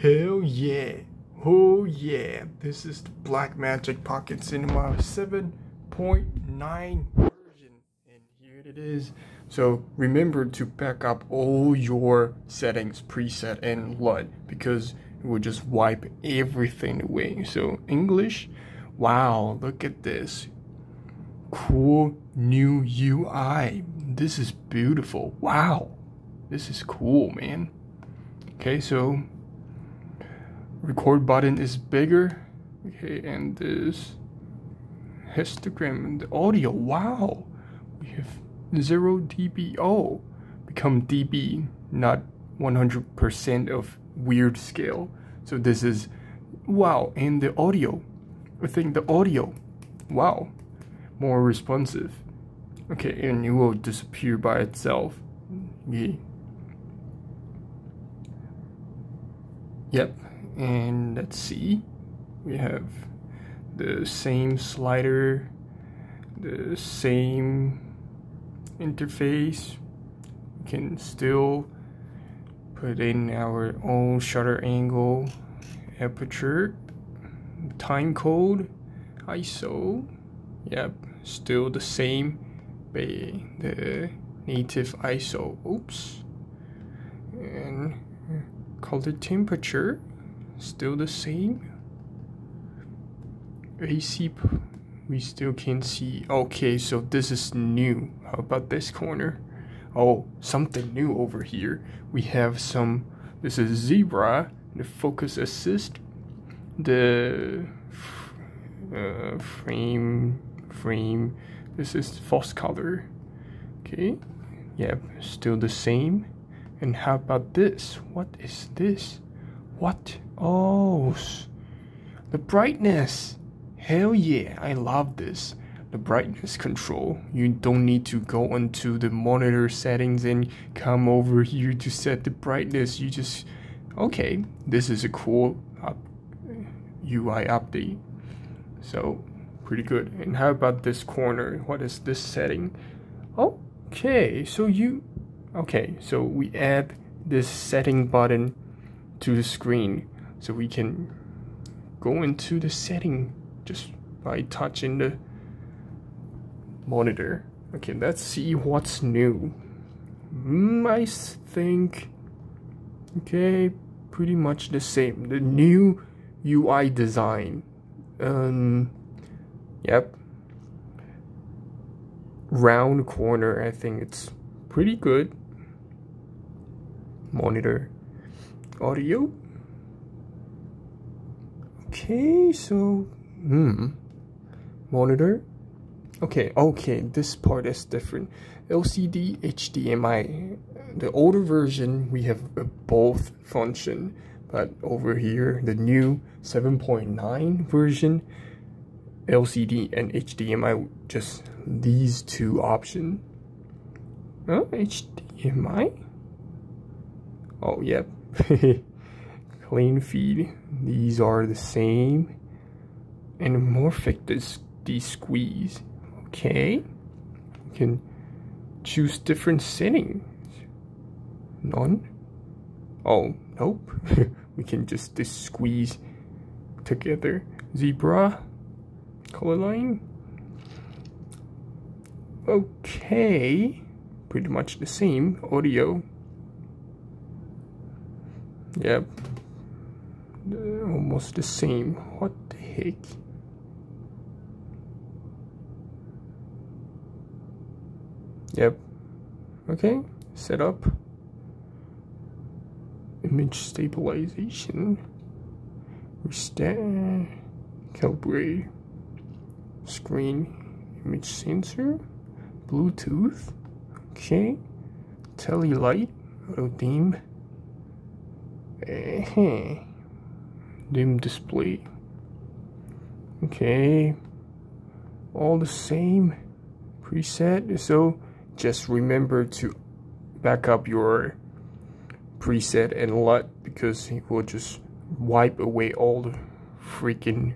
Hell yeah. Oh yeah. This is the Blackmagic Pocket Cinema 7.9 version. And here it is. So remember to back up all your settings, preset and LUT because it will just wipe everything away. So English, wow, look at this. Cool new UI. This is beautiful. Wow. This is cool, man. Okay, so record button is bigger. Okay, and this histogram and the audio. Wow, we have zero dB. Oh, become dB, not 100% of weird scale. So this is wow, and the audio. I think the audio, wow, more responsive. Okay, and it will disappear by itself. Yeah. Yep, and let's see. We have the same slider the same interface. We can still put in our own shutter angle aperture time code ISO yep still the same but the native ISO oops. And color temperature still the same? AC we still can't see. Okay so this is new. How about this corner? Oh something new over here. We have some this is zebra the focus assist the uh, frame frame this is false color. Okay yep still the same. And how about this? What is this? What Oh, the brightness. Hell yeah, I love this. The brightness control. You don't need to go onto the monitor settings and come over here to set the brightness. You just, okay, this is a cool up, UI update. So, pretty good. And how about this corner? What is this setting? Okay, so you, okay, so we add this setting button to the screen so we can go into the setting just by touching the monitor. Okay let's see what's new. Mm, I think okay pretty much the same. The new UI design. Um yep. Round corner I think it's pretty good. Monitor. Audio Okay, so hmm, monitor. Okay, okay, this part is different. LCD HDMI. The older version we have both function, but over here the new 7.9 version LCD and HDMI just these two options. Oh, HDMI? Oh, yep. clean feed. These are the same. Anamorphic this squeeze. Okay. You can choose different settings. None? Oh nope. We can just this squeeze together. Zebra? Color line? Okay. Pretty much the same. Audio? Yep almost the same. What the heck? Yep. Okay, set up. Image stabilization. Restart. Calibrate. Screen. Image sensor. Bluetooth. Okay. Tally light. Auto dim. Uh -huh dim display. Okay. All the same preset. So just remember to back up your preset and LUT because it will just wipe away all the freaking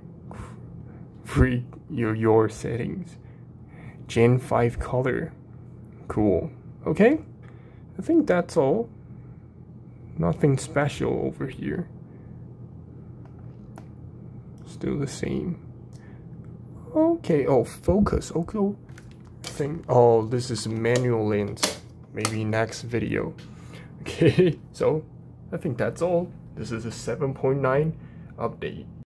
free your your settings. Gen 5 color. Cool. Okay. I think that's all. Nothing special over here Still the same. Okay, oh, focus. Okay, I think, oh, this is manual lens. Maybe next video. Okay, so I think that's all. This is a 7.9 update.